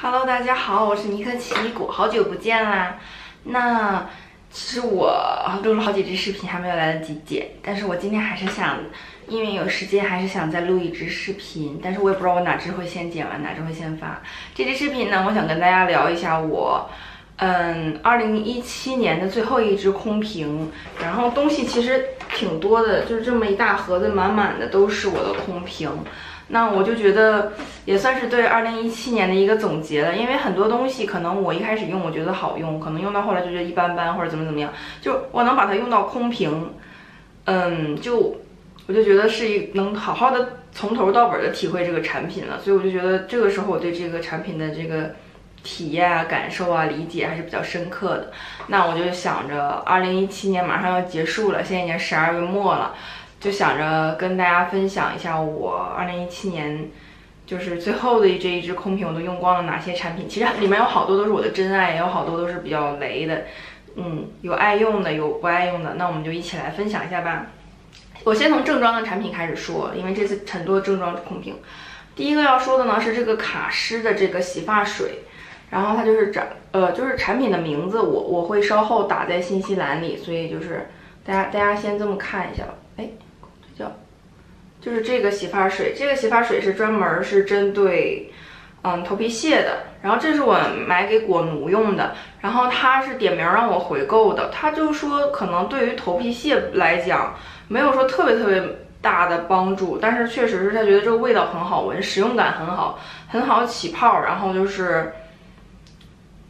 Hello，大家好，我是尼克奇果，好久不见啦。那其实我录了好几支视频，还没有来得及剪，但是我今天还是想，因为有时间，还是想再录一支视频。但是我也不知道我哪支会先剪完，哪支会先发。这支视频呢，我想跟大家聊一下我，嗯，二零一七年的最后一支空瓶，然后东西其实挺多的，就是这么一大盒子，满满的都是我的空瓶。那我就觉得也算是对二零一七年的一个总结了，因为很多东西可能我一开始用我觉得好用，可能用到后来就觉得一般般或者怎么怎么样，就我能把它用到空瓶，嗯，就我就觉得是一能好好的从头到尾的体会这个产品了，所以我就觉得这个时候我对这个产品的这个体验啊、感受啊、理解还是比较深刻的。那我就想着二零一七年马上要结束了，现在已经十二月末了。就想着跟大家分享一下我二零一七年就是最后的这一支空瓶，我都用光了哪些产品。其实里面有好多都是我的真爱，也有好多都是比较雷的。嗯，有爱用的，有不爱用的。那我们就一起来分享一下吧。我先从正装的产品开始说，因为这次很多正装空瓶。第一个要说的呢是这个卡诗的这个洗发水，然后它就是展呃就是产品的名字，我我会稍后打在信息栏里，所以就是大家大家先这么看一下吧。哎。就是这个洗发水，这个洗发水是专门是针对，嗯，头皮屑的。然后这是我买给果奴用的，然后他是点名让我回购的。他就说可能对于头皮屑来讲，没有说特别特别大的帮助，但是确实是他觉得这个味道很好闻，使用感很好，很好起泡，然后就是。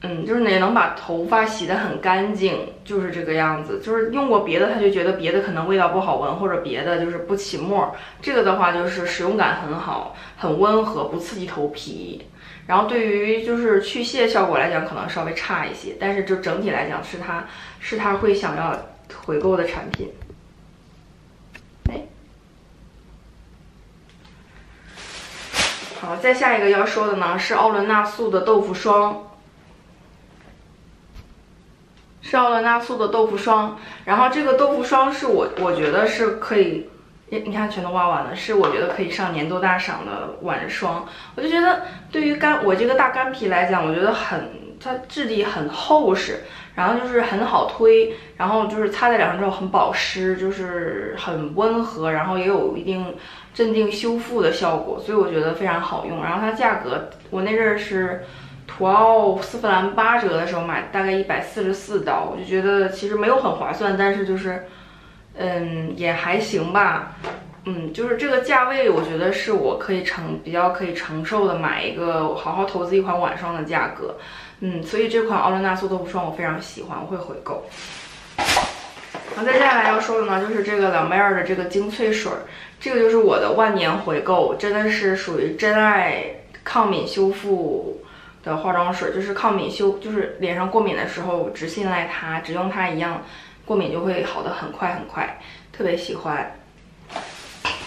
嗯，就是也能把头发洗得很干净，就是这个样子。就是用过别的，他就觉得别的可能味道不好闻，或者别的就是不起沫。这个的话就是使用感很好，很温和，不刺激头皮。然后对于就是去屑效果来讲，可能稍微差一些，但是就整体来讲是他是他会想要回购的产品。哎，好，再下一个要说的呢是奥伦纳素的豆腐霜。是奥伦纳素的豆腐霜，然后这个豆腐霜是我我觉得是可以，你你看全都挖完了，是我觉得可以上年度大赏的晚霜。我就觉得对于干我这个大干皮来讲，我觉得很它质地很厚实，然后就是很好推，然后就是擦在脸上之后很保湿，就是很温和，然后也有一定镇定修复的效果，所以我觉得非常好用。然后它价格我那阵儿是。土奥丝芙兰八折的时候买，大概一百四十四刀，我就觉得其实没有很划算，但是就是，嗯，也还行吧，嗯，就是这个价位，我觉得是我可以承比较可以承受的，买一个好好投资一款晚霜的价格，嗯，所以这款奥伦纳素豆腐霜我非常喜欢，我会回购。然后再接下来要说的呢，就是这个 La Mer 的这个精粹水，这个就是我的万年回购，真的是属于真爱抗敏修复。的化妆水就是抗敏修，就是脸上过敏的时候只信赖它，只用它一样，过敏就会好的很快很快，特别喜欢。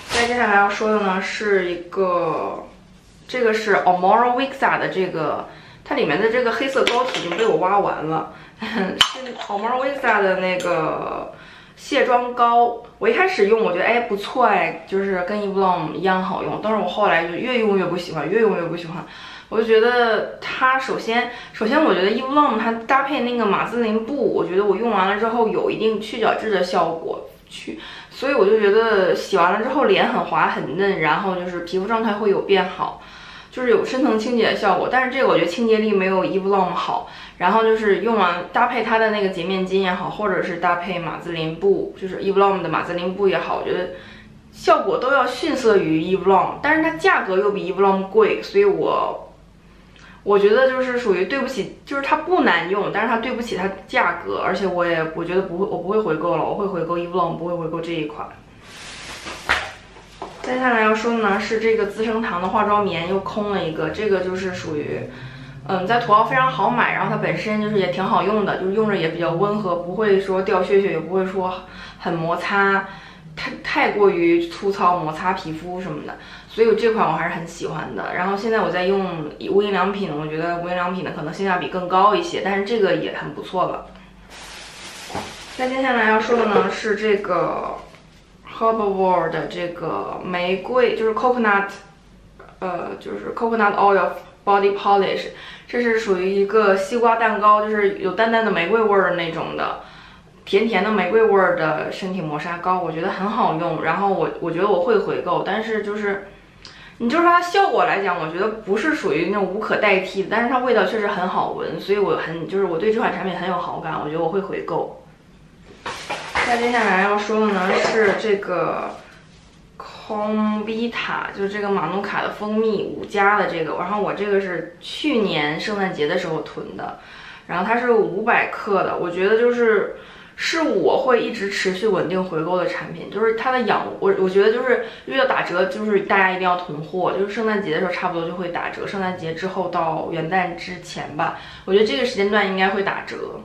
再接下来要说的呢是一个，这个是 Amora Vixa 的这个，它里面的这个黑色膏体已经被我挖完了，是 Amora Vixa 的那个卸妆膏。我一开始用我觉得哎不错哎，就是跟 Eve Lom 一样好用，但是我后来就越用越不喜欢，越用越不喜欢。我就觉得它首先，首先我觉得 Eve Lom 它搭配那个马自林布，我觉得我用完了之后有一定去角质的效果，去，所以我就觉得洗完了之后脸很滑很嫩，然后就是皮肤状态会有变好，就是有深层清洁的效果。但是这个我觉得清洁力没有 Eve Lom 好，然后就是用完搭配它的那个洁面巾也好，或者是搭配马自林布，就是 Eve Lom 的马自林布也好，我觉得效果都要逊色于 Eve Lom，但是它价格又比 Eve Lom 贵，所以我。我觉得就是属于对不起，就是它不难用，但是它对不起它价格，而且我也我觉得不会，我不会回购了，我会回购 Eve Lom，不会回购这一款。接下来要说的呢是这个资生堂的化妆棉又空了一个，这个就是属于，嗯，在土豪非常好买，然后它本身就是也挺好用的，就是用着也比较温和，不会说掉屑屑，也不会说很摩擦。太太过于粗糙，摩擦皮肤什么的，所以这款我还是很喜欢的。然后现在我在用无印良品，我觉得无印良品的可能性价比更高一些，但是这个也很不错了。那接下来要说的呢是这个 Herbivore 的这个玫瑰，就是 coconut，呃，就是 coconut oil Body Polish，这是属于一个西瓜蛋糕，就是有淡淡的玫瑰味儿的那种的，甜甜的玫瑰味儿的身体磨砂膏，我觉得很好用。然后我我觉得我会回购，但是就是你就说它效果来讲，我觉得不是属于那种无可代替的，但是它味道确实很好闻，所以我很就是我对这款产品很有好感，我觉得我会回购。那接下来要说的呢是这个。空比塔就是这个马努卡的蜂蜜五加的这个，然后我这个是去年圣诞节的时候囤的，然后它是五百克的，我觉得就是是我会一直持续稳定回购的产品，就是它的养我我觉得就是遇到打折，就是大家一定要囤货，就是圣诞节的时候差不多就会打折，圣诞节之后到元旦之前吧，我觉得这个时间段应该会打折，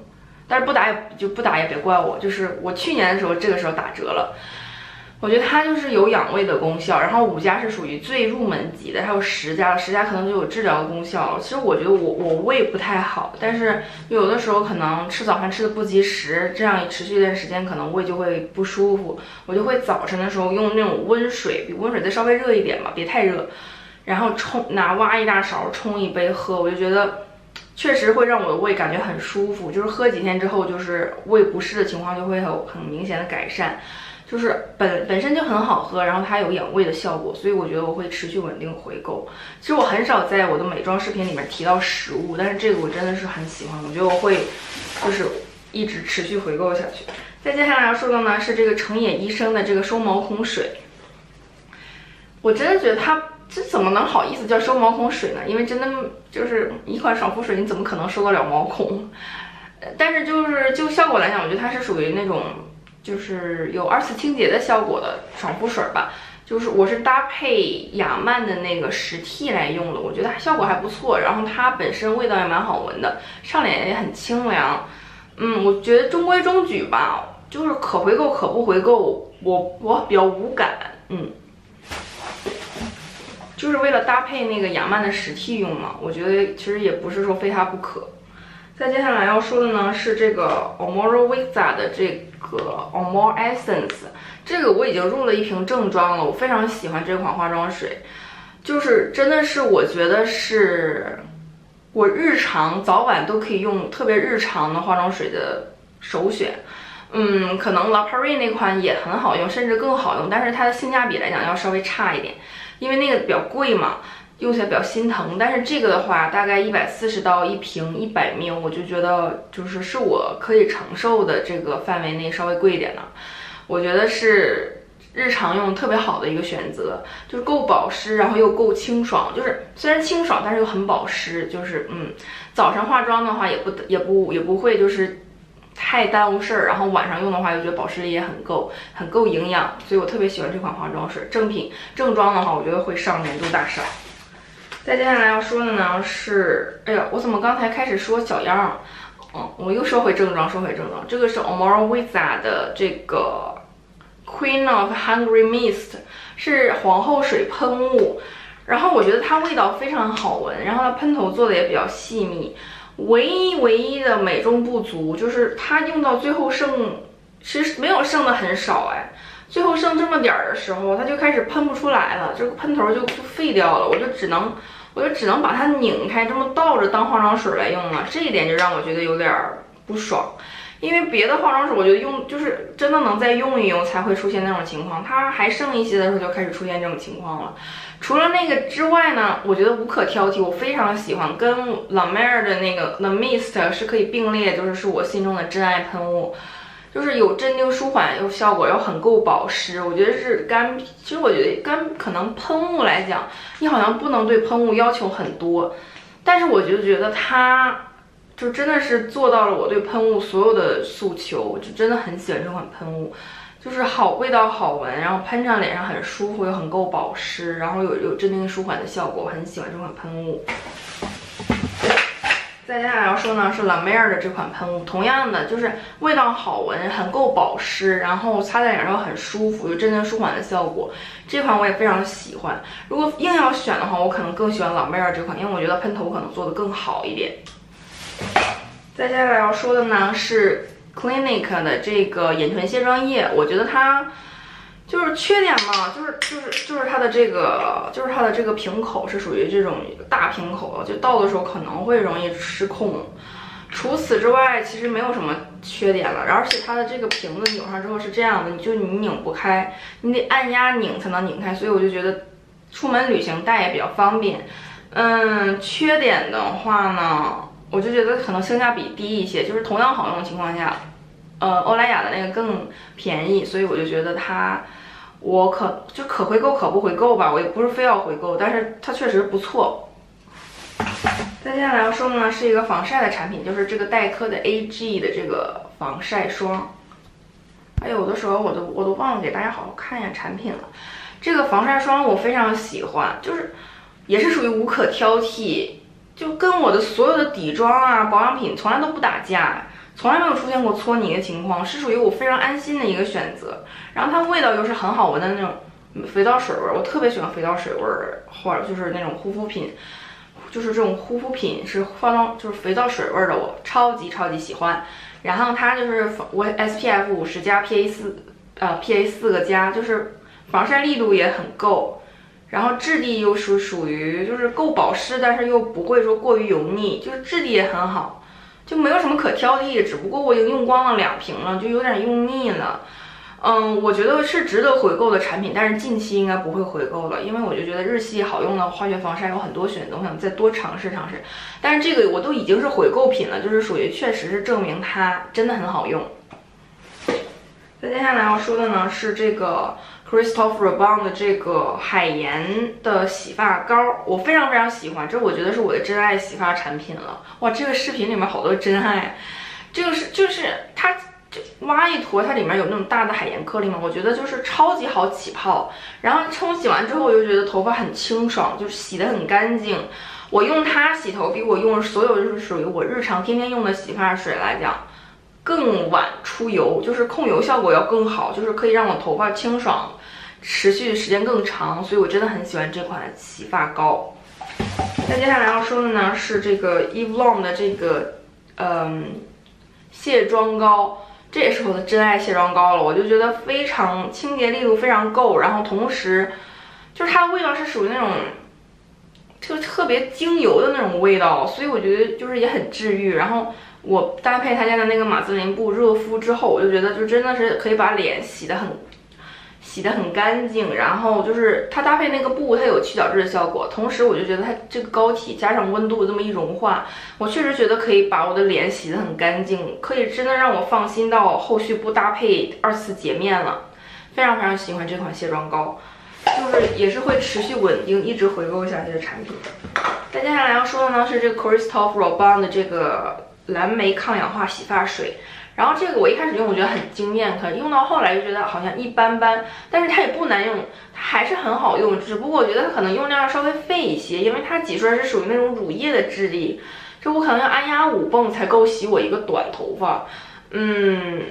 但是不打也就不打也别怪我，就是我去年的时候这个时候打折了。我觉得它就是有养胃的功效，然后五加是属于最入门级的，还有十加，十加可能就有治疗的功效。其实我觉得我我胃不太好，但是有的时候可能吃早饭吃的不及时，这样持续一段时间，可能胃就会不舒服。我就会早晨的时候用那种温水，比温水再稍微热一点吧，别太热，然后冲拿挖一大勺冲一杯喝，我就觉得确实会让我的胃感觉很舒服。就是喝几天之后，就是胃不适的情况就会有很明显的改善。就是本本身就很好喝，然后它有养胃的效果，所以我觉得我会持续稳定回购。其实我很少在我的美妆视频里面提到食物，但是这个我真的是很喜欢，我觉得我会就是一直持续回购下去。再接下来要说的呢是这个成野医生的这个收毛孔水，我真的觉得它这怎么能好意思叫收毛孔水呢？因为真的就是一款爽肤水，你怎么可能收得了毛孔？但是就是就效果来讲，我觉得它是属于那种。就是有二次清洁的效果的爽肤水吧，就是我是搭配雅曼的那个十 T 来用的，我觉得效果还不错，然后它本身味道也蛮好闻的，上脸也很清凉，嗯，我觉得中规中矩吧，就是可回购可不回购，我我比较无感，嗯，就是为了搭配那个雅曼的十 T 用嘛，我觉得其实也不是说非它不可。再接下来要说的呢是这个 Omoro Visa 的这个 Omoro Essence，这个我已经入了一瓶正装了，我非常喜欢这款化妆水，就是真的是我觉得是我日常早晚都可以用，特别日常的化妆水的首选。嗯，可能 La Prairie 那款也很好用，甚至更好用，但是它的性价比来讲要稍微差一点，因为那个比较贵嘛。用起来比较心疼，但是这个的话大概一百四十刀一瓶，一百 ml，我就觉得就是是我可以承受的这个范围内，稍微贵一点的，我觉得是日常用特别好的一个选择，就是够保湿，然后又够清爽，就是虽然清爽，但是又很保湿，就是嗯，早上化妆的话也不也不也不会就是太耽误事儿，然后晚上用的话又觉得保湿力也很够，很够营养，所以我特别喜欢这款化妆水。正品正装的话，我觉得会上年度大赏。再接下来要说的呢是，哎呀，我怎么刚才开始说小样了？嗯，我又说回正装，说回正装。这个是 Omoro Visa 的这个 Queen of Hungry Mist，是皇后水喷雾。然后我觉得它味道非常好闻，然后它喷头做的也比较细密。唯一唯一的美中不足就是它用到最后剩，其实没有剩的很少哎。最后剩这么点儿的时候，它就开始喷不出来了，这个喷头就就废掉了，我就只能。我就只能把它拧开，这么倒着当化妆水来用了，这一点就让我觉得有点不爽。因为别的化妆水，我觉得用就是真的能再用一用才会出现那种情况，它还剩一些的时候就开始出现这种情况了。除了那个之外呢，我觉得无可挑剔，我非常喜欢，跟 La Mer 的那个 The Mist 是可以并列，就是是我心中的真爱喷雾。就是有镇定舒缓又效果，又很够保湿。我觉得是干，其实我觉得干可能喷雾来讲，你好像不能对喷雾要求很多，但是我就觉得它就真的是做到了我对喷雾所有的诉求，就真的很喜欢这款喷雾，就是好味道好闻，然后喷上脸上很舒服又很够保湿，然后有有镇定舒缓的效果，我很喜欢这款喷雾。再接下来要说呢是 La Mer 的这款喷雾，同样的就是味道好闻，很够保湿，然后擦在脸上很舒服，有镇定舒缓的效果。这款我也非常喜欢。如果硬要选的话，我可能更喜欢 La Mer 这款，因为我觉得喷头可能做的更好一点。再接下来要说的呢是 Clinique 的这个眼唇卸妆液，我觉得它就是缺点嘛，就是就是就是它的这个，就是它的这个瓶口是属于这种大瓶口，就倒的时候可能会容易失控。除此之外，其实没有什么缺点了。而且它的这个瓶子拧上之后是这样的，你就你拧不开，你得按压拧才能拧开。所以我就觉得出门旅行带也比较方便。嗯，缺点的话呢，我就觉得可能性价比低一些，就是同样好用的情况下，呃，欧莱雅的那个更便宜，所以我就觉得它。我可就可回购可不回购吧，我也不是非要回购，但是它确实不错。再接下来要说的呢是一个防晒的产品，就是这个黛珂的 AG 的这个防晒霜。哎，有的时候我都我都忘了给大家好好看一下产品了。这个防晒霜我非常喜欢，就是也是属于无可挑剔，就跟我的所有的底妆啊保养品从来都不打架。从来没有出现过搓泥的情况，是属于我非常安心的一个选择。然后它味道又是很好闻的那种肥皂水味儿，我特别喜欢肥皂水味儿，或者就是那种护肤品，就是这种护肤品是化妆就是肥皂水味儿的，我超级超级喜欢。然后它就是我 SPF 五十加 PA 四呃 PA 四个加，就是防晒力度也很够，然后质地又是属于就是够保湿，但是又不会说过于油腻，就是质地也很好。就没有什么可挑剔，只不过我已经用光了两瓶了，就有点用腻了。嗯，我觉得是值得回购的产品，但是近期应该不会回购了，因为我就觉得日系好用的化学防晒有很多选择，我想再多尝试尝试。但是这个我都已经是回购品了，就是属于确实是证明它真的很好用。再接下来要说的呢是这个。Christopher b o n 的这个海盐的洗发膏，我非常非常喜欢，这我觉得是我的真爱洗发产品了。哇，这个视频里面好多真爱，这个是就是它就挖一坨，它里面有那种大的海盐颗粒嘛，我觉得就是超级好起泡。然后冲洗完之后，我就觉得头发很清爽，就是洗得很干净。我用它洗头，比我用所有就是属于我日常天天用的洗发水来讲。更晚出油，就是控油效果要更好，就是可以让我头发清爽，持续时间更长，所以我真的很喜欢这款洗发膏。那接下来要说的呢是这个 Eve Lom 的这个嗯卸妆膏，这也是我的真爱卸妆膏了，我就觉得非常清洁力度非常够，然后同时就是它的味道是属于那种就特别精油的那种味道，所以我觉得就是也很治愈，然后。我搭配他家的那个马自林布热敷之后，我就觉得就真的是可以把脸洗得很，洗得很干净。然后就是它搭配那个布，它有去角质的效果。同时，我就觉得它这个膏体加上温度这么一融化，我确实觉得可以把我的脸洗得很干净，可以真的让我放心到后续不搭配二次洁面了。非常非常喜欢这款卸妆膏，就是也是会持续稳定，一直回购一下这个产品。那接下来要说的呢是这个 Christophe Robin 的这个。蓝莓抗氧化洗发水，然后这个我一开始用我觉得很惊艳，可用到后来就觉得好像一般般，但是它也不难用，它还是很好用，只不过我觉得它可能用量稍微费一些，因为它挤出来是属于那种乳液的质地，这我可能要按压五泵才够洗我一个短头发，嗯，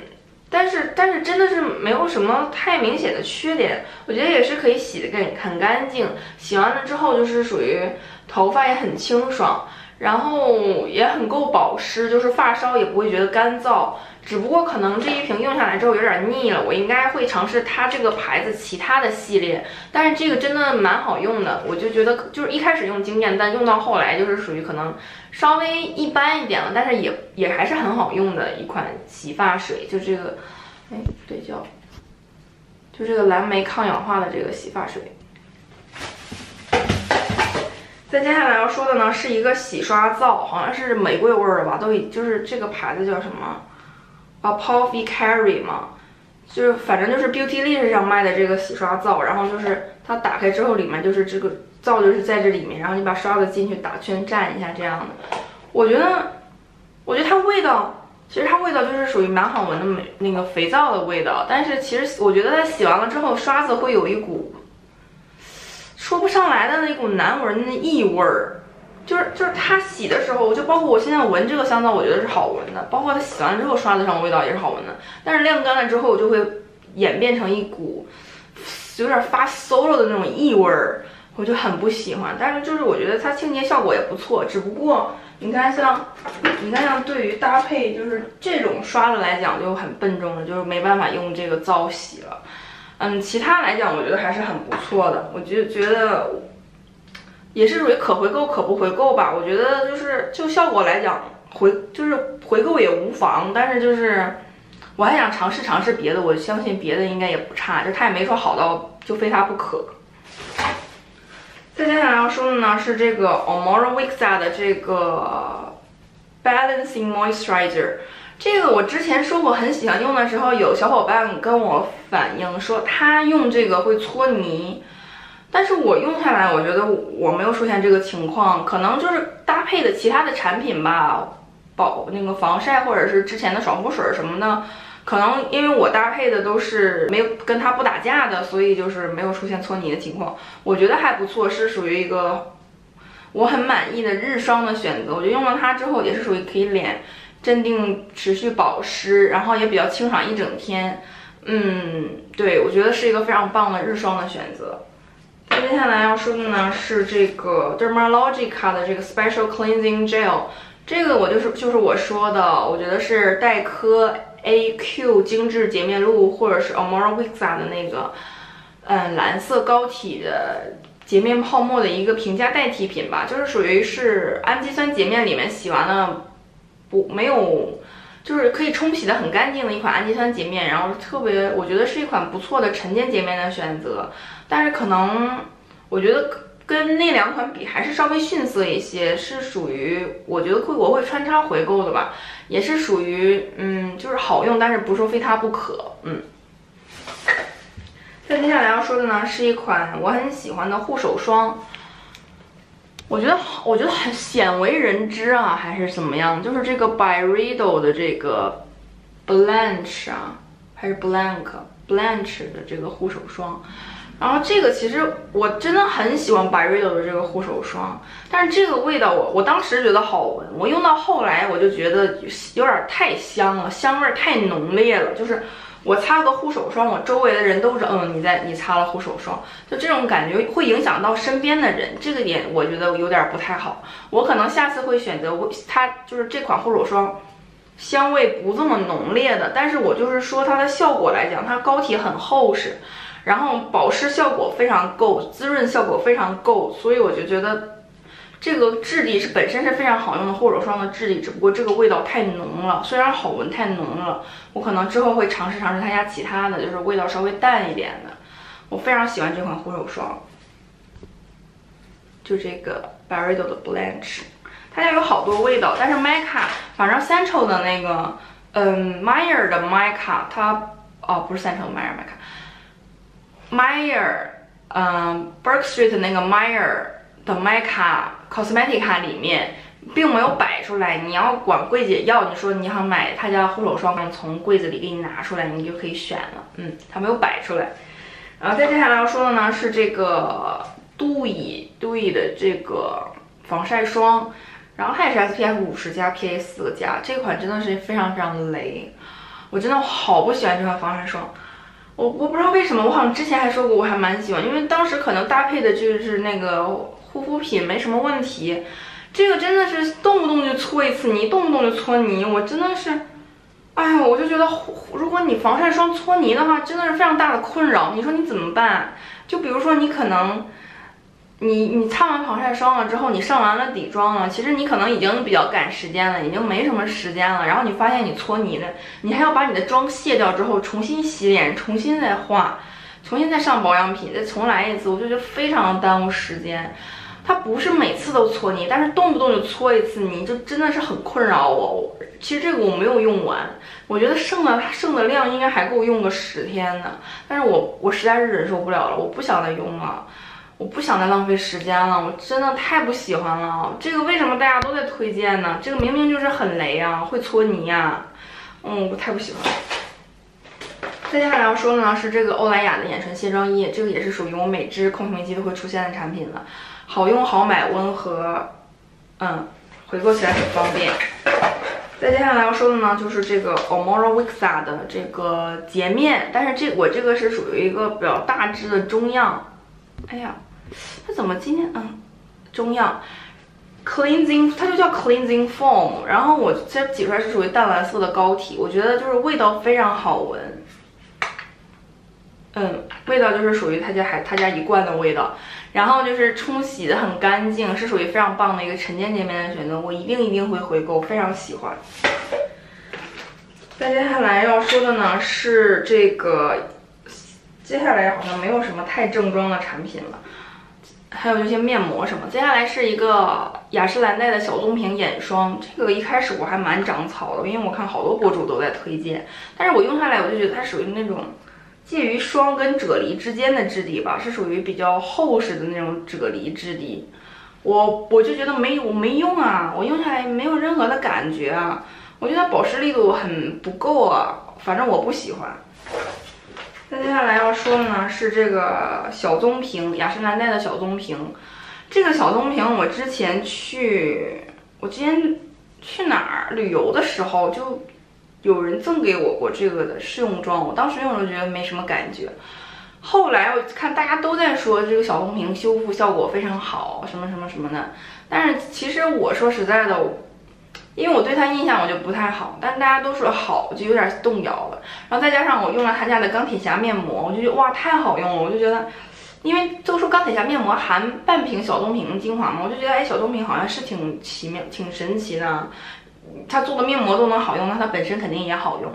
但是但是真的是没有什么太明显的缺点，我觉得也是可以洗的更很干净，洗完了之后就是属于头发也很清爽。然后也很够保湿，就是发梢也不会觉得干燥。只不过可能这一瓶用下来之后有点腻了，我应该会尝试它这个牌子其他的系列。但是这个真的蛮好用的，我就觉得就是一开始用惊艳，但用到后来就是属于可能稍微一般一点了，但是也也还是很好用的一款洗发水。就这个，哎，对叫，就这个蓝莓抗氧化的这个洗发水。再接下来要说的呢，是一个洗刷皂，好像是玫瑰味儿的吧，都已就是这个牌子叫什么啊 p o f f y Carry 嘛，就是反正就是 Beauty l i s 上卖的这个洗刷皂，然后就是它打开之后里面就是这个皂就是在这里面，然后你把刷子进去打圈蘸一下这样的。我觉得，我觉得它味道，其实它味道就是属于蛮好闻的美那个肥皂的味道，但是其实我觉得它洗完了之后刷子会有一股。说不上来的那股难闻的异味儿，就是就是它洗的时候，就包括我现在闻这个香皂，我觉得是好闻的，包括它洗完之后刷子上味道也是好闻的。但是晾干了之后，就会演变成一股有点发馊了的那种异味儿，我就很不喜欢。但是就是我觉得它清洁效果也不错，只不过你看像你看像对于搭配就是这种刷子来讲就很笨重了，就是没办法用这个皂洗了。嗯，其他来讲，我觉得还是很不错的。我就觉得也是属于可回购可不回购吧。我觉得就是就效果来讲，回就是回购也无妨。但是就是我还想尝试尝试别的，我相信别的应该也不差。就他也没说好到就非它不可。再接下来要说的呢是这个 Omora Wixa 的这个 Balancing Moisturizer。这个我之前说过很喜欢用的时候，有小伙伴跟我反映说他用这个会搓泥，但是我用下来，我觉得我没有出现这个情况，可能就是搭配的其他的产品吧，保那个防晒或者是之前的爽肤水什么的，可能因为我搭配的都是没有跟它不打架的，所以就是没有出现搓泥的情况，我觉得还不错，是属于一个我很满意的日霜的选择。我觉得用了它之后，也是属于可以脸。镇定、持续保湿，然后也比较清爽一整天。嗯，对我觉得是一个非常棒的日霜的选择。那接下来要说的呢是这个 Dermalogica 的这个 Special Cleansing Gel，这个我就是就是我说的，我觉得是黛珂 AQ 精致洁面露，或者是 Amore Vixa 的那个嗯蓝色膏体的洁面泡沫的一个平价代替品吧，就是属于是氨基酸洁面里面洗完了。不，没有，就是可以冲洗的很干净的一款氨基酸洁面，然后特别，我觉得是一款不错的晨间洁面的选择。但是可能我觉得跟那两款比，还是稍微逊色一些，是属于我觉得会我会穿插回购的吧，也是属于嗯，就是好用，但是不是说非它不可。嗯。再接下来要说的呢，是一款我很喜欢的护手霜。我觉得，我觉得很鲜为人知啊，还是怎么样？就是这个 Byredo 的这个 Blanche 啊，还是 Blank Blanche 的这个护手霜。然后这个其实我真的很喜欢 Byredo 的这个护手霜，但是这个味道我我当时觉得好闻，我用到后来我就觉得有点太香了，香味太浓烈了，就是。我擦个护手霜，我周围的人都是嗯，你在你擦了护手霜，就这种感觉会影响到身边的人，这个点我觉得有点不太好。我可能下次会选择它，就是这款护手霜，香味不这么浓烈的。但是我就是说它的效果来讲，它膏体很厚实，然后保湿效果非常够，滋润效果非常够，所以我就觉得。这个质地是本身是非常好用的护手霜的质地，只不过这个味道太浓了，虽然好闻太浓了，我可能之后会尝试尝试他家其他的就是味道稍微淡一点的。我非常喜欢这款护手霜，就这个 Byredo 的 Blanche，它家有好多味道，但是 Mica，反正 Central 的那个，嗯，Meyer 的 Mica，它哦不是 Central Meyer mayer 嗯，Berk Street 那个 Meyer 的 Mica。Cosmetica 里面并没有摆出来，你要管柜姐要，你说你想买他家护手霜，从柜子里给你拿出来，你就可以选了。嗯，他没有摆出来。然后再接下来要说的呢是这个 Dewy doy 的这个防晒霜，然后它也是 SPF 五十加 PA 四个加，这款真的是非常非常雷，我真的好不喜欢这款防晒霜。我我不知道为什么，我好像之前还说过我还蛮喜欢，因为当时可能搭配的就是那个。护肤品没什么问题，这个真的是动不动就搓一次泥，动不动就搓泥，我真的是，哎呀，我就觉得，如果你防晒霜搓泥的话，真的是非常大的困扰。你说你怎么办？就比如说你可能，你你擦完防晒霜了之后，你上完了底妆了，其实你可能已经比较赶时间了，已经没什么时间了。然后你发现你搓泥的，你还要把你的妆卸掉之后，重新洗脸，重新再化，重新再上保养品，再重来一次，我就觉得非常耽误时间。它不是每次都搓泥，但是动不动就搓一次泥，就真的是很困扰我。其实这个我没有用完，我觉得剩的剩的量应该还够用个十天呢。但是我我实在是忍受不了了，我不想再用了，我不想再浪费时间了，我真的太不喜欢了。这个为什么大家都在推荐呢？这个明明就是很雷啊，会搓泥呀，嗯，我太不喜欢。再接下来要说的呢是这个欧莱雅的眼唇卸妆液，这个也是属于我每支空瓶期都会出现的产品了。好用好买温和，嗯，回购起来很方便。再接下来要说的呢，就是这个 Omora Wixa 的这个洁面，但是这我这个是属于一个比较大支的中样。哎呀，它怎么今天嗯，中样 cleansing，它就叫 cleansing foam。然后我这挤出来是属于淡蓝色的膏体，我觉得就是味道非常好闻。嗯，味道就是属于他家还他家一贯的味道，然后就是冲洗的很干净，是属于非常棒的一个晨间洁面的选择，我一定一定会回购，非常喜欢。再接下来要说的呢是这个，接下来好像没有什么太正装的产品了。还有这些面膜什么，接下来是一个雅诗兰黛的小棕瓶眼霜，这个一开始我还蛮长草的，因为我看好多博主都在推荐，但是我用下来我就觉得它属于那种介于霜跟啫喱之间的质地吧，是属于比较厚实的那种啫喱质地，我我就觉得没我没用啊，我用下来没有任何的感觉啊，我觉得保湿力度很不够啊，反正我不喜欢。那接下来要说的呢是这个小棕瓶，雅诗兰黛的小棕瓶。这个小棕瓶我之前去，我之前去哪儿旅游的时候，就有人赠给我过这个的试用装。我当时用着觉得没什么感觉，后来我看大家都在说这个小棕瓶修复效果非常好，什么什么什么的。但是其实我说实在的。因为我对它印象我就不太好，但大家都说好，就有点动摇了。然后再加上我用了他家的钢铁侠面膜，我就觉得哇太好用了，我就觉得，因为都说钢铁侠面膜含半瓶小棕瓶精华嘛，我就觉得哎小棕瓶好像是挺奇妙、挺神奇的，它做的面膜都能好用，那它本身肯定也好用。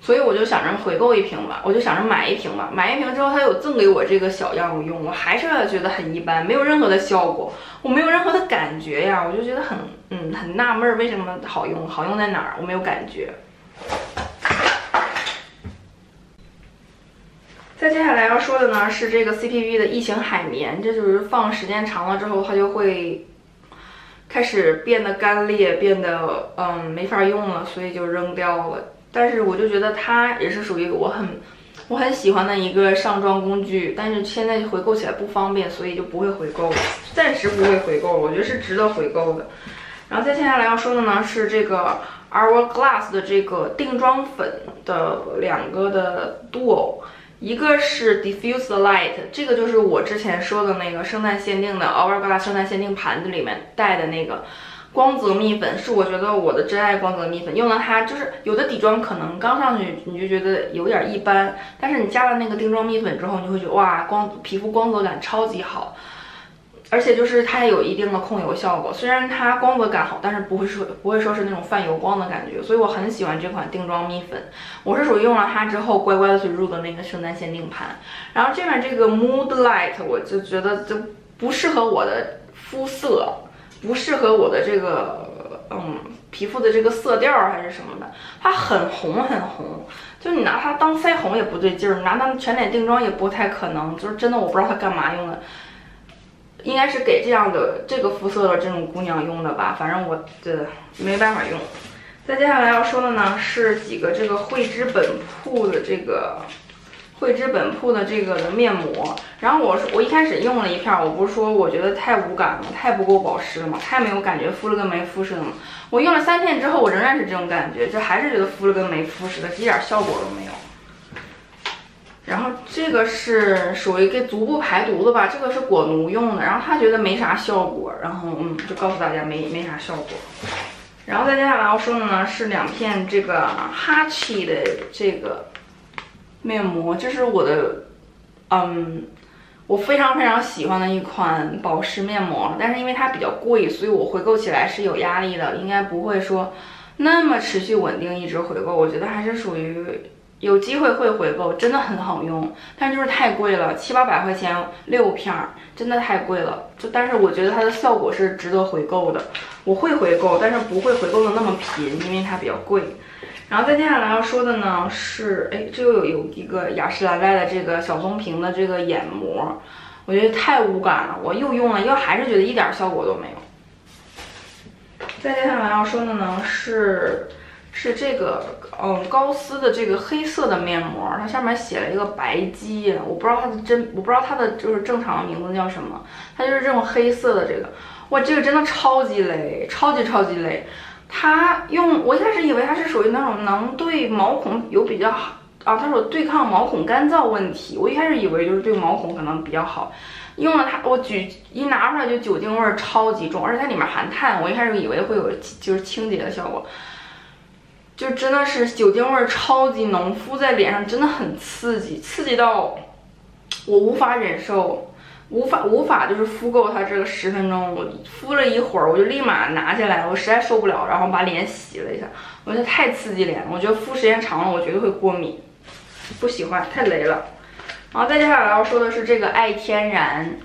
所以我就想着回购一瓶吧，我就想着买一瓶吧。买一瓶之后，他有赠给我这个小样用，我还是觉得很一般，没有任何的效果，我没有任何的感觉呀，我就觉得很嗯很纳闷，为什么好用？好用在哪儿？我没有感觉。再接下来要说的呢是这个 CPB 的异形海绵，这就是放时间长了之后，它就会开始变得干裂，变得嗯没法用了，所以就扔掉了。但是我就觉得它也是属于我很我很喜欢的一个上妆工具，但是现在回购起来不方便，所以就不会回购了，暂时不会回购。我觉得是值得回购的。然后再接下来要说的呢是这个 Hourglass 的这个定妆粉的两个的 duo，一个是 Diffuse Light，这个就是我之前说的那个圣诞限定的 Hourglass 圣诞限定盘子里面带的那个。光泽蜜粉是我觉得我的真爱光泽蜜粉，用了它就是有的底妆可能刚上去你就觉得有点一般，但是你加了那个定妆蜜粉之后，你会觉得哇光皮肤光泽感超级好，而且就是它也有一定的控油效果。虽然它光泽感好，但是不会说不会说是那种泛油光的感觉，所以我很喜欢这款定妆蜜粉。我是属于用了它之后乖乖的去入的那个圣诞限定盘。然后这边这个 Mood Light 我就觉得就不适合我的肤色。不适合我的这个，嗯，皮肤的这个色调还是什么的，它很红很红，就你拿它当腮红也不对劲儿，拿它全脸定妆也不太可能，就是真的我不知道它干嘛用的，应该是给这样的这个肤色的这种姑娘用的吧，反正我这没办法用。再接下来要说的呢是几个这个惠之本铺的这个。惠之本铺的这个的面膜，然后我我一开始用了一片，我不是说我觉得太无感了，太不够保湿了嘛，太没有感觉，敷了跟没敷似的嘛。我用了三片之后，我仍然是这种感觉，就还是觉得敷了跟没敷似的，一点效果都没有。然后这个是属于给足部排毒的吧，这个是果奴用的，然后他觉得没啥效果，然后嗯，就告诉大家没没啥效果。然后再接下来要说的呢是两片这个哈奇的这个。面膜，这是我的，嗯，我非常非常喜欢的一款保湿面膜，但是因为它比较贵，所以我回购起来是有压力的，应该不会说那么持续稳定一直回购，我觉得还是属于有机会会回购，真的很好用，但就是太贵了，七八百块钱六片儿，真的太贵了，就但是我觉得它的效果是值得回购的，我会回购，但是不会回购的那么频，因为它比较贵。然后再接下来要说的呢是，哎，这又有有一个雅诗兰黛的这个小棕瓶的这个眼膜，我觉得太无感了，我又用了，又还是觉得一点效果都没有。再接下来要说的呢是，是这个，嗯，高丝的这个黑色的面膜，它上面写了一个白肌，我不知道它的真，我不知道它的就是正常的名字叫什么，它就是这种黑色的这个，哇，这个真的超级雷，超级超级雷。它用我一开始以为它是属于那种能对毛孔有比较好啊，它说对抗毛孔干燥问题。我一开始以为就是对毛孔可能比较好，用了它，我举一拿出来就酒精味儿超级重，而且它里面含碳，我一开始以为会有就是清洁的效果，就真的是酒精味儿超级浓，敷在脸上真的很刺激，刺激到我无法忍受，无法无法就是敷够它这个十分钟。我敷了一会儿，我就立马拿下来，我实在受不了，然后把脸洗了一下。我觉得太刺激脸了，我觉得敷时间长了，我绝对会过敏，不喜欢，太雷了。然后再接下来要说的是这个爱天然。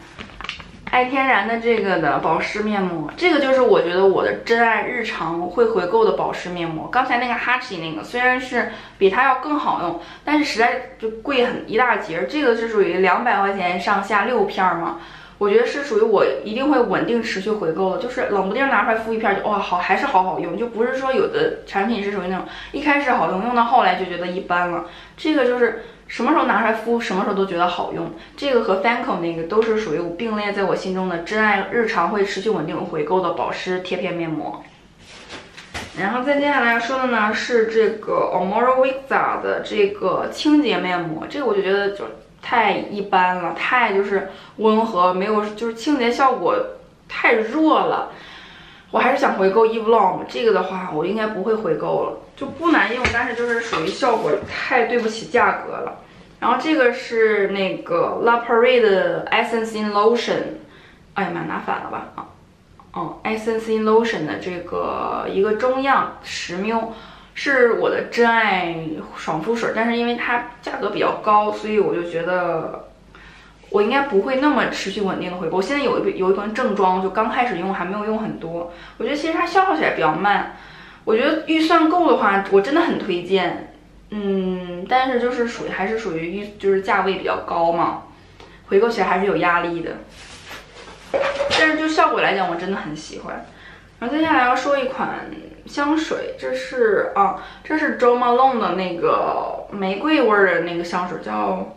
爱天然的这个的保湿面膜，这个就是我觉得我的真爱日常会回购的保湿面膜。刚才那个哈奇那个虽然是比它要更好用，但是实在就贵很一大截。这个是属于两百块钱上下六片嘛，我觉得是属于我一定会稳定持续回购的。就是冷不丁拿出来敷一片就哇好，还是好好用，就不是说有的产品是属于那种一开始好用，用到后来就觉得一般了。这个就是。什么时候拿出来敷，什么时候都觉得好用。这个和 Fancl 那个都是属于我并列在我心中的真爱，日常会持续稳定回购的保湿贴片面膜。然后再接下来说的呢是这个 Omoro Vixa 的这个清洁面膜，这个我就觉得就太一般了，太就是温和，没有就是清洁效果太弱了。我还是想回购 Eve Lom，这个的话我应该不会回购了，就不难用，但是就是属于效果太对不起价格了。然后这个是那个 La Prairie 的 Essence in Lotion，哎呀妈，拿反了吧啊，哦，Essence in Lotion 的这个一个中样十 ml，是我的真爱爽肤水，但是因为它价格比较高，所以我就觉得。我应该不会那么持续稳定的回购。我现在有一有一款正装，就刚开始用，还没有用很多。我觉得其实它消耗起来比较慢。我觉得预算够的话，我真的很推荐。嗯，但是就是属于还是属于预就是价位比较高嘛，回购起来还是有压力的。但是就效果来讲，我真的很喜欢。然后接下来要说一款香水，这是啊，这是 Jo Malone 的那个玫瑰味的那个香水，叫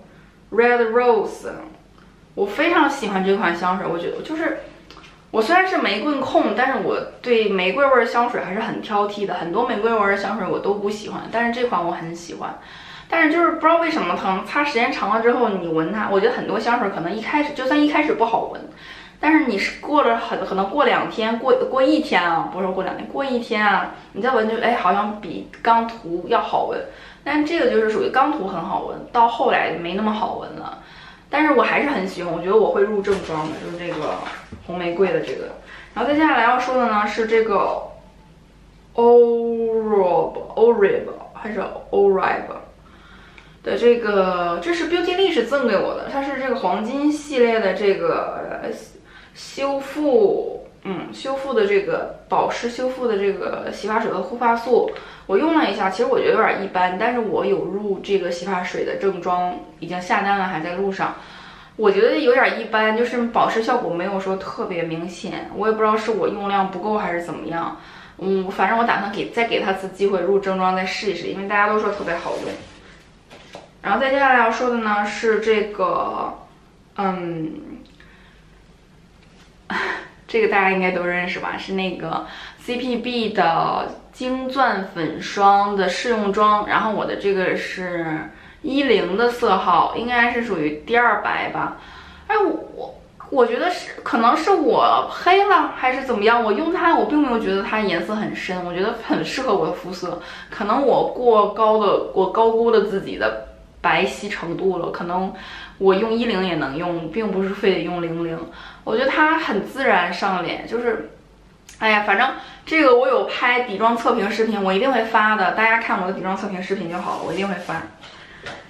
Red Rose。我非常喜欢这款香水，我觉得就是我虽然是玫瑰控，但是我对玫瑰味香水还是很挑剔的。很多玫瑰味的香水我都不喜欢，但是这款我很喜欢。但是就是不知道为什么，它擦时间长了之后，你闻它，我觉得很多香水可能一开始就算一开始不好闻，但是你是过了很可能过两天，过过一天啊，不是过两天，过一天啊，你再闻就哎好像比刚涂要好闻。但这个就是属于刚涂很好闻，到后来没那么好闻了。但是我还是很喜欢，我觉得我会入正装的，就是这个红玫瑰的这个。然后再接下来要说的呢是这个 Orib Orib 还是 Orib 的这个，这是 Beautylish 赠给我的，它是这个黄金系列的这个修复，嗯，修复的这个保湿修复的这个洗发水和护发素。我用了一下，其实我觉得有点一般，但是我有入这个洗发水的正装，已经下单了，还在路上。我觉得有点一般，就是保湿效果没有说特别明显。我也不知道是我用量不够还是怎么样。嗯，反正我打算给再给他次机会入正装再试一试，因为大家都说特别好用。然后再接下来要说的呢是这个，嗯，这个大家应该都认识吧？是那个 CPB 的。晶钻粉霜的试用装，然后我的这个是一零的色号，应该是属于第二白吧。哎，我我觉得是，可能是我黑了还是怎么样？我用它，我并没有觉得它颜色很深，我觉得很适合我的肤色。可能我过高的，我高估了自己的白皙程度了。可能我用一零也能用，并不是非得用零零。我觉得它很自然上脸，就是。哎呀，反正这个我有拍底妆测评视频，我一定会发的。大家看我的底妆测评视频就好了，我一定会发。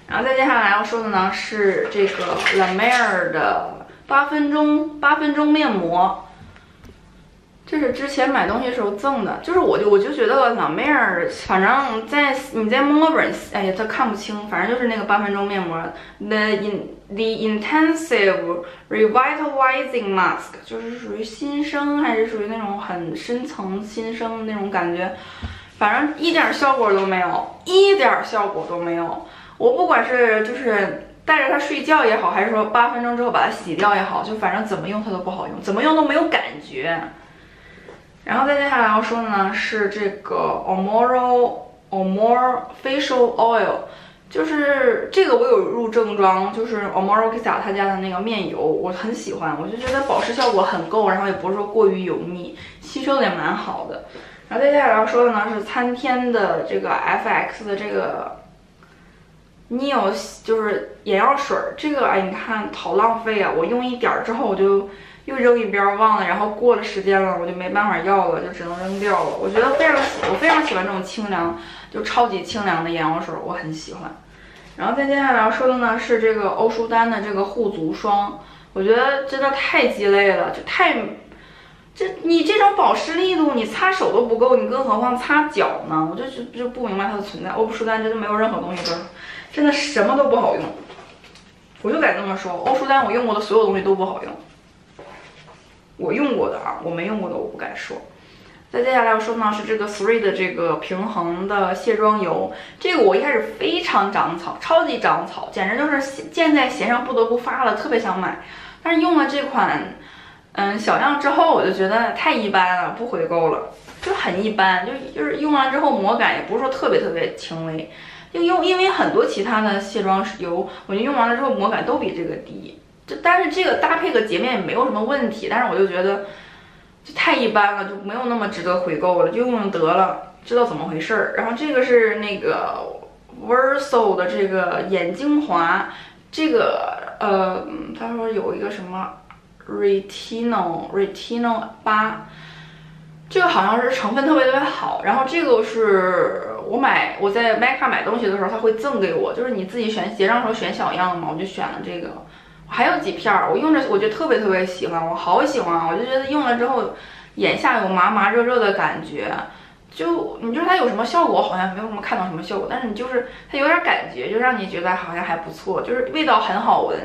然后再接下来要说的呢是这个 La Mer 的八分钟八分钟面膜。这是之前买东西时候赠的，就是我就我就觉得老妹儿，反正在你在墨尔本，哎呀，他看不清，反正就是那个八分钟面膜，the in the intensive revitalizing mask，就是属于新生还是属于那种很深层新生那种感觉，反正一点效果都没有，一点效果都没有。我不管是就是带着它睡觉也好，还是说八分钟之后把它洗掉也好，就反正怎么用它都不好用，怎么用都没有感觉。然后再接下来要说的呢是这个 Omoro Omoro Facial Oil，就是这个我有入正装，就是 Omoro Kisa 他家的那个面油，我很喜欢，我就觉得保湿效果很够，然后也不是说过于油腻，吸收的也蛮好的。然后再接下来要说的呢是参天的这个 FX 的这个 Neo，就是眼药水儿。这个哎，你看好浪费啊！我用一点儿之后我就又扔一边忘了，然后过了时间了我就没办法要了，就只能扔掉了。我觉得非常喜，我非常喜欢这种清凉，就超级清凉的眼药水，我很喜欢。然后再接下来要说的呢是这个欧舒丹的这个护足霜，我觉得真的太鸡肋了，就太。这你这种保湿力度，你擦手都不够，你更何况擦脚呢？我就就就不明白它的存在。欧舒丹真的没有任何东西都，真的什么都不好用。我就敢这么说，欧舒丹我用过的所有东西都不好用。我用过的啊，我没用过的我不敢说。再接下来要说呢是这个 Three 的这个平衡的卸妆油，这个我一开始非常长草，超级长草，简直就是箭在弦上不得不发了，特别想买。但是用了这款。嗯，小样之后我就觉得太一般了，不回购了，就很一般，就就是用完之后膜感也不是说特别特别轻微，就用因为很多其他的卸妆油，我觉得用完了之后膜感都比这个低，就但是这个搭配个洁面也没有什么问题，但是我就觉得就太一般了，就没有那么值得回购了，就用用得了，知道怎么回事儿。然后这个是那个 Verso 的这个眼精华，这个呃，他说有一个什么。Retinol Retinol 八，这个好像是成分特别特别好。然后这个是我买我在 Mecca 买东西的时候，他会赠给我，就是你自己选结账时候选小样嘛，我就选了这个。还有几片儿，我用着我就特别特别喜欢，我好喜欢啊！我就觉得用了之后眼下有麻麻热热的感觉。就你就是它有什么效果，好像没有什么看到什么效果，但是你就是它有点感觉，就让你觉得好像还不错，就是味道很好闻，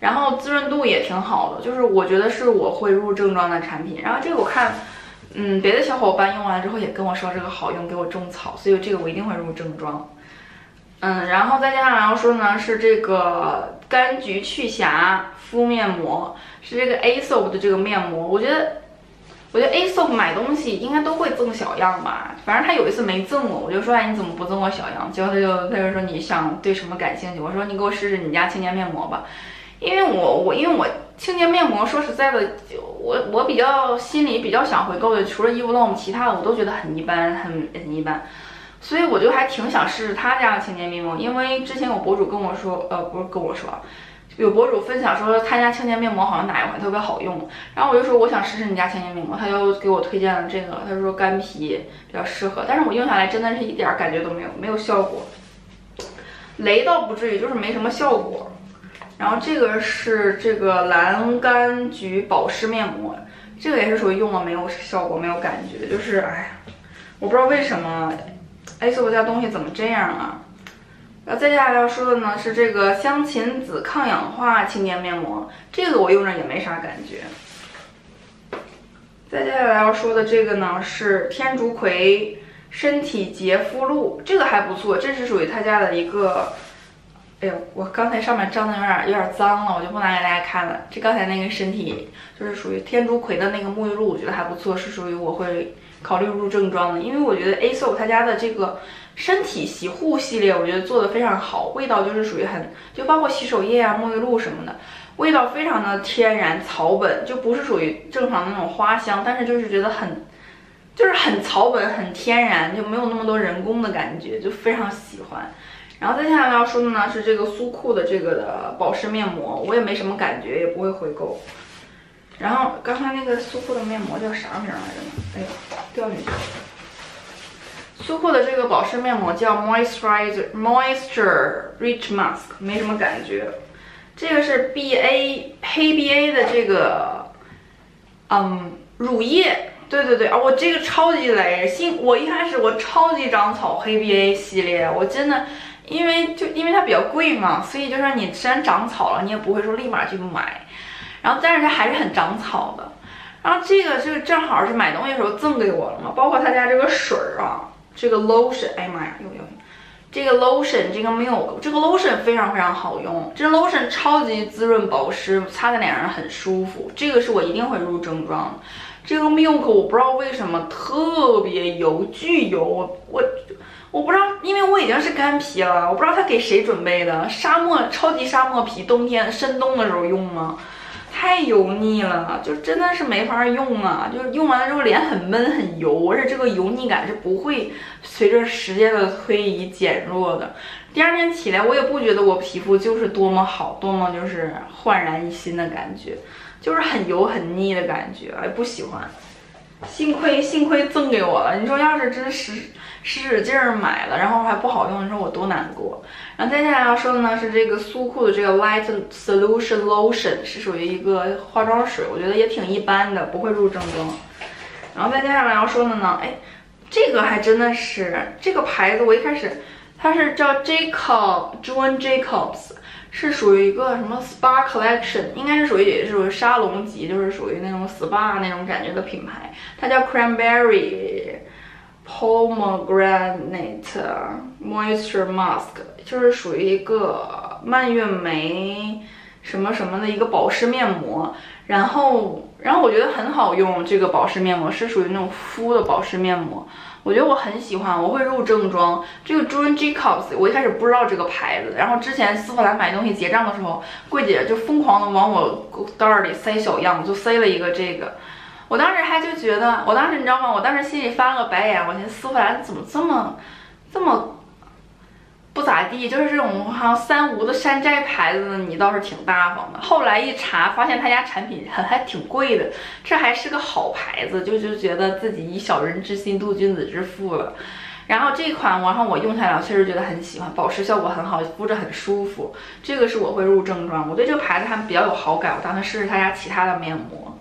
然后滋润度也挺好的，就是我觉得是我会入正装的产品。然后这个我看，嗯，别的小伙伴用完之后也跟我说这个好用，给我种草，所以这个我一定会入正装。嗯，然后再加上要说呢是这个柑橘去瑕敷面膜，是这个 A s o p 的这个面膜，我觉得。我觉得 A s o p 买东西应该都会赠小样吧，反正他有一次没赠我，我就说哎你怎么不赠我小样？结果他就他就说你想对什么感兴趣？我说你给我试试你家清洁面膜吧，因为我我因为我清洁面膜说实在的，我我比较心里比较想回购的，除了 Eve Lom，其他的我都觉得很一般，很很一般，所以我就还挺想试试他家的清洁面膜，因为之前有博主跟我说，呃不是跟我说。有博主分享说他家清洁面膜好像哪一款特别好用，然后我就说我想试试你家清洁面膜，他就给我推荐了这个，他说干皮比较适合，但是我用下来真的是一点感觉都没有，没有效果，雷倒不至于，就是没什么效果。然后这个是这个蓝柑橘保湿面膜，这个也是属于用了没有效果，没有感觉，就是哎呀，我不知道为什么，ASOS 家东西怎么这样啊？然后再接下来要说的呢是这个香芹籽抗氧化清洁面膜，这个我用着也没啥感觉。再接下来要说的这个呢是天竺葵身体洁肤露，这个还不错，这是属于他家的一个。哎呦，我刚才上面脏的有点有点脏了，我就不拿给大家看了。这刚才那个身体就是属于天竺葵的那个沐浴露，我觉得还不错，是属于我会考虑入正装的，因为我觉得 Aso 他家的这个。身体洗护系列，我觉得做的非常好，味道就是属于很，就包括洗手液啊、沐浴露什么的，味道非常的天然草本，就不是属于正常的那种花香，但是就是觉得很，就是很草本、很天然，就没有那么多人工的感觉，就非常喜欢。然后再下来要说的呢是这个苏库的这个的保湿面膜，我也没什么感觉，也不会回购。然后刚才那个苏护的面膜叫啥名来着呢？哎呦，掉进去了。苏护的这个保湿面膜叫 Moisturizer Moisture Rich Mask，没什么感觉。这个是 B A 黑 B A 的这个，嗯，乳液。对对对啊，我这个超级雷。新我一开始我超级长草黑 B A 系列，我真的，因为就因为它比较贵嘛，所以就说你虽然长草了，你也不会说立马去买。然后但是它还是很长草的。然后这个是正好是买东西的时候赠给我了嘛，包括他家这个水儿啊。这个 lotion，哎呀妈呀，又又，这个 lotion，这个 milk，这个 lotion 非常非常好用，这 lotion 超级滋润保湿，擦在脸上很舒服。这个是我一定会入正装。这个 milk 我不知道为什么特别油，巨油，我我我不知道，因为我已经是干皮了，我不知道它给谁准备的，沙漠超级沙漠皮，冬天深冬的时候用吗？太油腻了，就真的是没法用啊！就是用完了之后脸很闷很油，而且这个油腻感是不会随着时间的推移减弱的。第二天起来，我也不觉得我皮肤就是多么好，多么就是焕然一新的感觉，就是很油很腻的感觉，哎，不喜欢。幸亏幸亏赠给我了，你说要是真使使使劲儿买了，然后还不好用，你说我多难过。然后接下来要说的呢是这个苏库的这个 Light Solution Lotion，是属于一个化妆水，我觉得也挺一般的，不会入正装。然后再接下来要说的呢，哎，这个还真的是这个牌子，我一开始它是叫 Jacob Joan Jacobs。是属于一个什么 SPA collection，应该是属于也是属于沙龙级，就是属于那种 SPA 那种感觉的品牌。它叫 Cranberry Pomegranate Moisture Mask，就是属于一个蔓越莓什么什么的一个保湿面膜。然后，然后我觉得很好用，这个保湿面膜是属于那种敷的保湿面膜。我觉得我很喜欢，我会入正装。这个 Joan Jacobs，我一开始不知道这个牌子，然后之前丝芙兰买东西结账的时候，柜姐就疯狂的往我袋里塞小样，就塞了一个这个。我当时还就觉得，我当时你知道吗？我当时心里翻了个白眼，我寻思丝芙兰怎么这么这么。不咋地，就是这种好像三无的山寨牌子，你倒是挺大方的。后来一查，发现他家产品还还挺贵的，这还是个好牌子，就就觉得自己以小人之心度君子之腹了。然后这款，然后我用下来，确实觉得很喜欢，保湿效果很好，敷着很舒服。这个是我会入正装，我对这个牌子还比较有好感，我打算试试他家其他的面膜。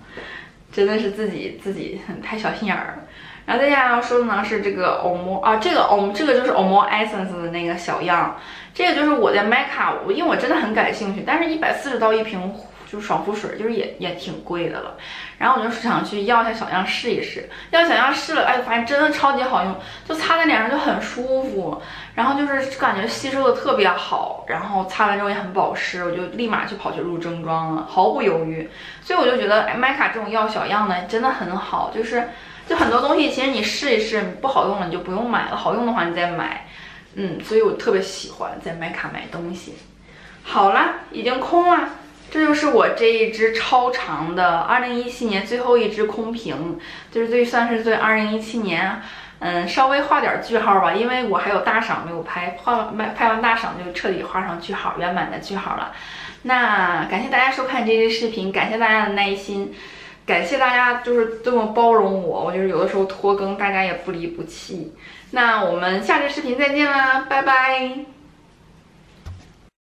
真的是自己自己太小心眼儿了。然后接下来要说的呢是这个 Omo 啊，这个 Om 这个就是 Omo Essence 的那个小样，这个就是我在 Mecca，因为我真的很感兴趣，但是一百四十刀一瓶就是爽肤水，就是也也挺贵的了。然后我就想去要一下小样试一试，要小样试了，哎，发现真的超级好用，就擦在脸上就很舒服，然后就是感觉吸收的特别好，然后擦完之后也很保湿，我就立马就跑去入正装了，毫不犹豫。所以我就觉得，哎麦卡这种药小样呢真的很好，就是。就很多东西，其实你试一试不好用了，你就不用买了。好用的话，你再买。嗯，所以我特别喜欢在麦卡买东西。好了，已经空了，这就是我这一支超长的2017年最后一支空瓶，就是最算是对2017年，嗯，稍微画点句号吧，因为我还有大赏没有拍，画完拍完大赏就彻底画上句号，圆满的句号了。那感谢大家收看这期视频，感谢大家的耐心。感谢大家就是这么包容我，我就是有的时候拖更，大家也不离不弃。那我们下期视频再见啦，拜拜。